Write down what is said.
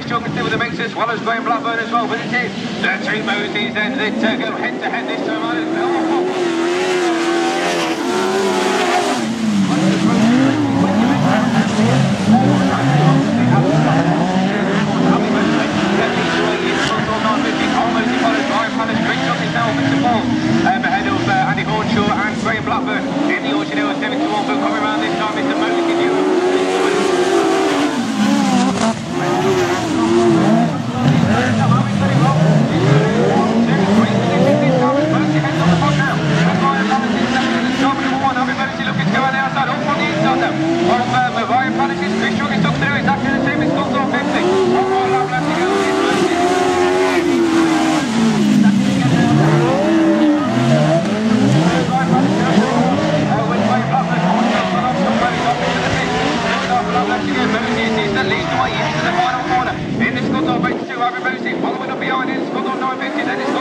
which Jordan with the mix as well as Graham Blackburn as well, but it is 13 moves these ends. They go head to head this time. In the Scotland 22, Harvey Mosley following up behind in Scotland 950, then it's Scotland 50.